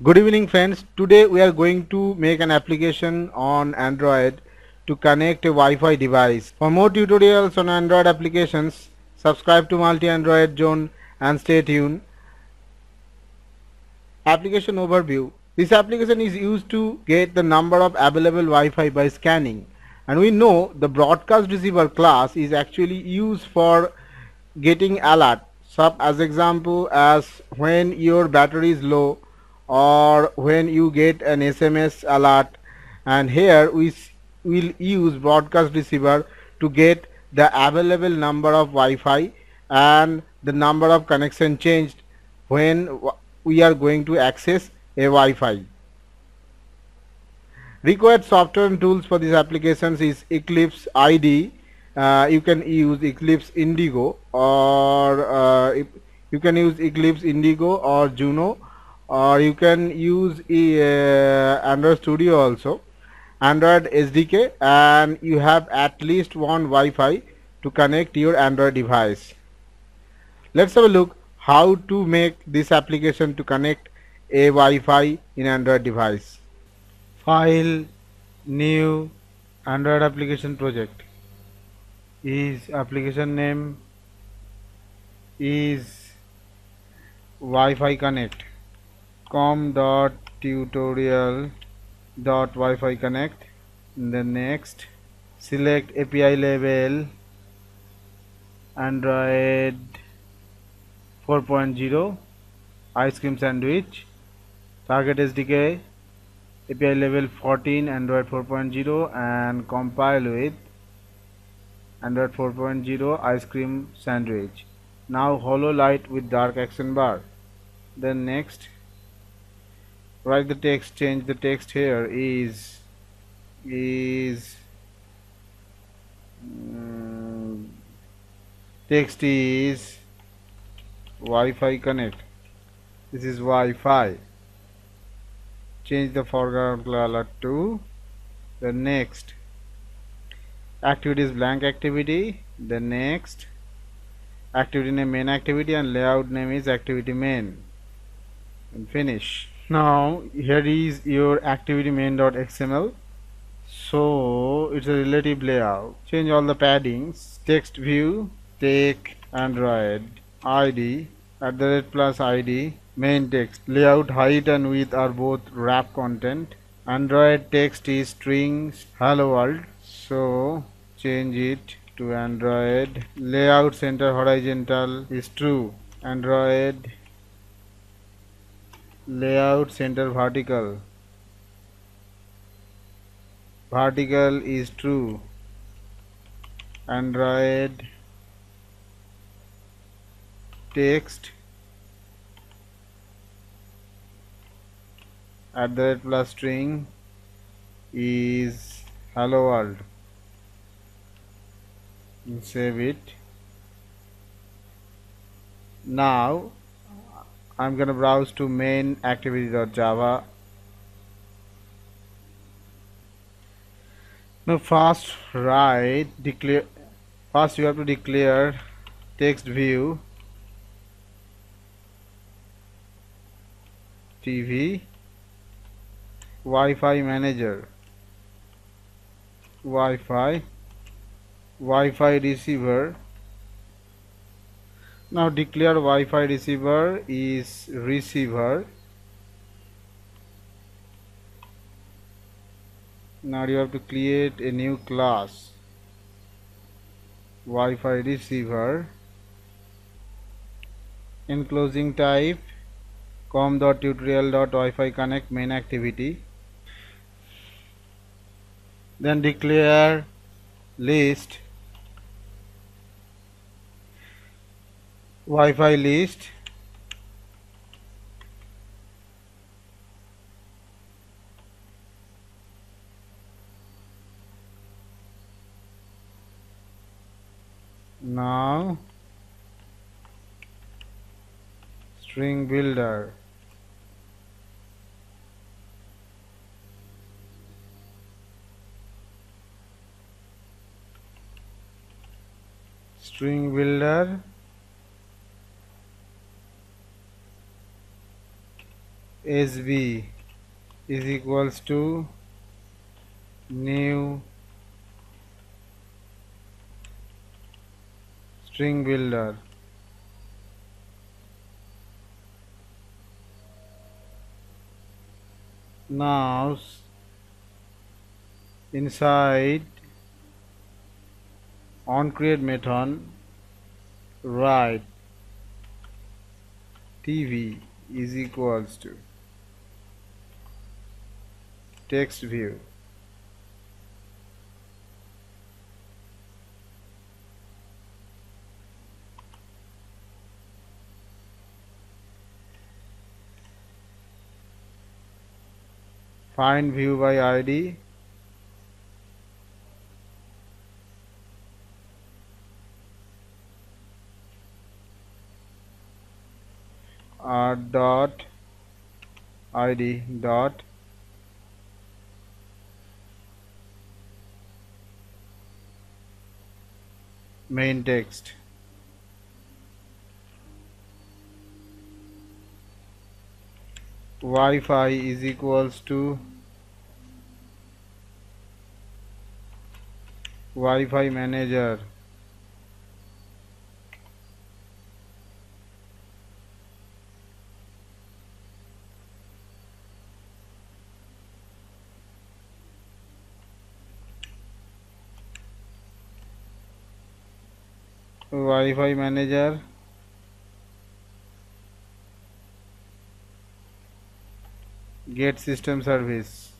Good evening friends. Today we are going to make an application on Android to connect a Wi-Fi device. For more tutorials on Android applications, subscribe to Multi-Android Zone and stay tuned. Application overview. This application is used to get the number of available Wi-Fi by scanning and we know the broadcast receiver class is actually used for getting alert. So as example as when your battery is low or when you get an SMS alert and here we will use broadcast receiver to get the available number of Wi-Fi and the number of connection changed when we are going to access a Wi-Fi. Required software and tools for these applications is Eclipse IDE. Uh, you can use Eclipse Indigo or uh, you can use Eclipse Indigo or Juno or you can use uh, Android Studio also. Android SDK and you have at least one Wi-Fi to connect your Android device. Let's have a look how to make this application to connect a Wi-Fi in Android device. File new Android application project. Is application name is Wi-Fi connect com dot tutorial dot wi-fi connect. Then next select API level Android 4.0 ice cream sandwich target SDK API level 14 Android 4.0 and compile with Android 4.0 ice cream sandwich. Now Holo light with dark action bar. Then next write the text change the text here is is um, text is Wi-Fi connect. This is Wi-Fi. Change the foreground color to the next. Activity is blank activity the next. Activity name main activity and layout name is activity main. And finish now here is your activity main.xml so it's a relative layout. Change all the paddings. Text view take android id at the rate plus id main text. Layout height and width are both wrap content. Android text is strings hello world. So change it to android. Layout center horizontal is true. Android layout center vertical. Vertical is true. Android text at the plus string is hello world. Save it. Now I'm gonna browse to main activity.java now first write declare first you have to declare text view. TV Wi-Fi manager. Wi-Fi. Wi-Fi receiver now declare Wi-Fi receiver is receiver. Now you have to create a new class. Wi-Fi receiver. Enclosing type com.tutorial.wi-fi connect main activity. Then declare list Wi-Fi list. Now string builder. String builder sb is equals to new string builder. Now inside on create method write tv is equals to text view. Find view by id r dot id dot main text. Wi-Fi is equals to Wi-Fi manager Wi-Fi manager. Get system service.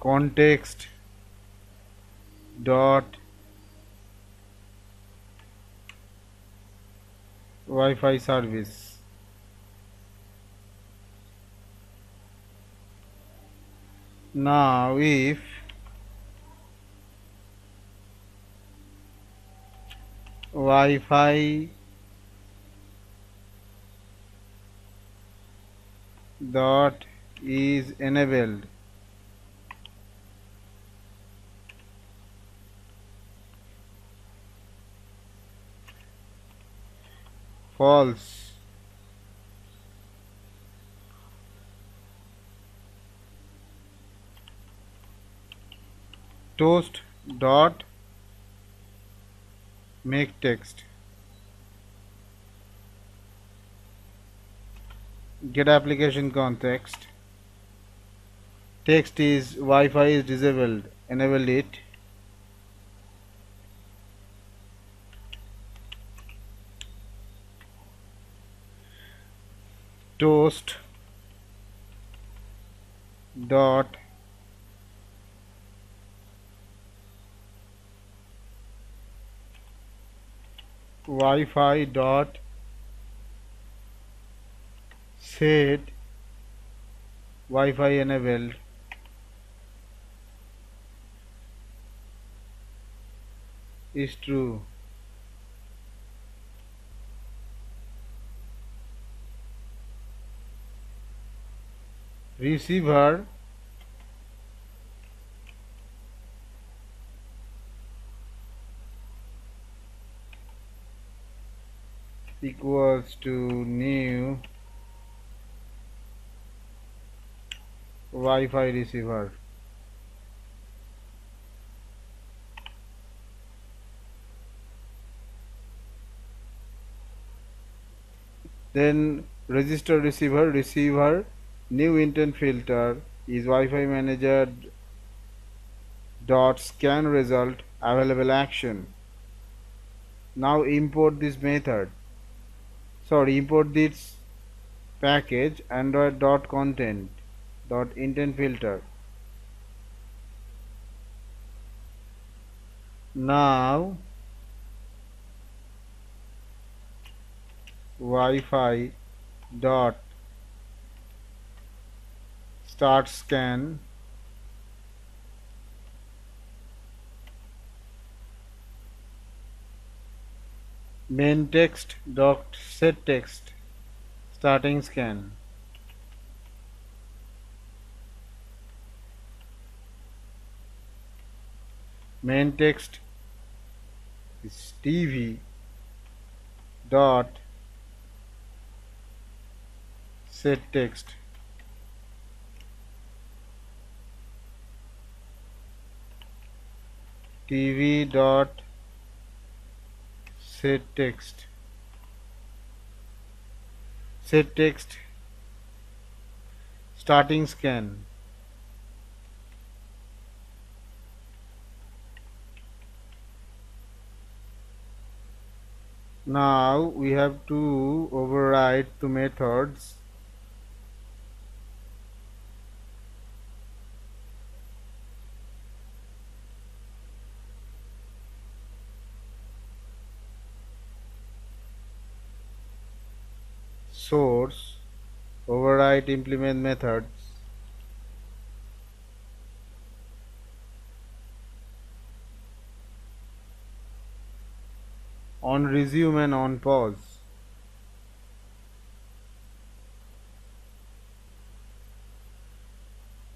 Context. Dot. Wi-Fi service now if Wi-Fi dot is enabled false toast dot make text. Get application context. Text is Wi-Fi is disabled. Enable it. Toast dot Wi-Fi dot set Wi-Fi enabled. Is true. Receiver equals to new Wi-Fi receiver. Then register receiver receiver new intent filter is Wi-Fi manager dot scan result available action. Now import this method sorry import this package android dot content dot intent filter. Now Wi-Fi dot start scan main text dot set text starting scan. Main text is tv dot set text. Tv dot set text. Set text. Starting scan. Now we have to override two methods source override implement methods. On resume and on pause.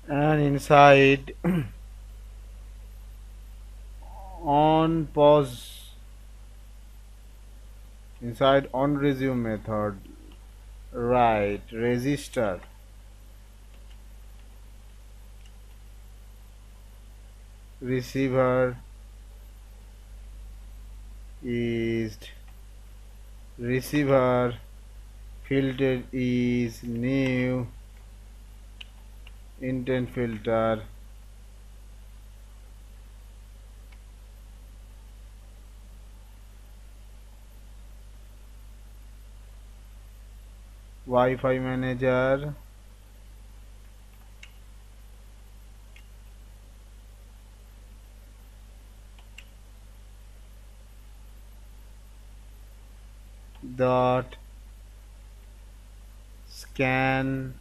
And inside on pause. Inside on resume method write register. Receiver is receiver filter is new. Intent filter Wi-Fi manager. Dot. Scan.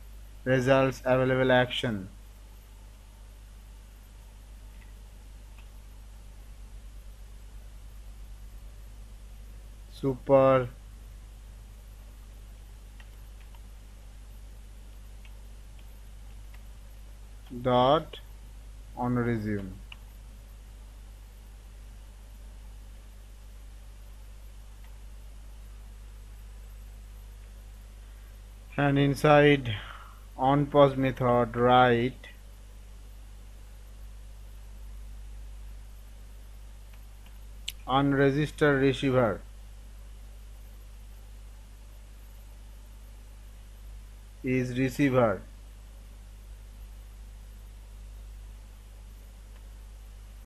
Results available action. Super dot on resume. And inside on pause method write unregistered receiver. Is receiver